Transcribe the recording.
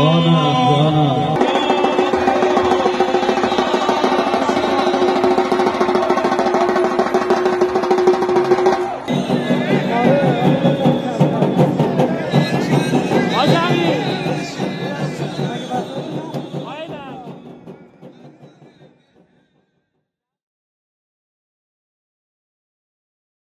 Bona.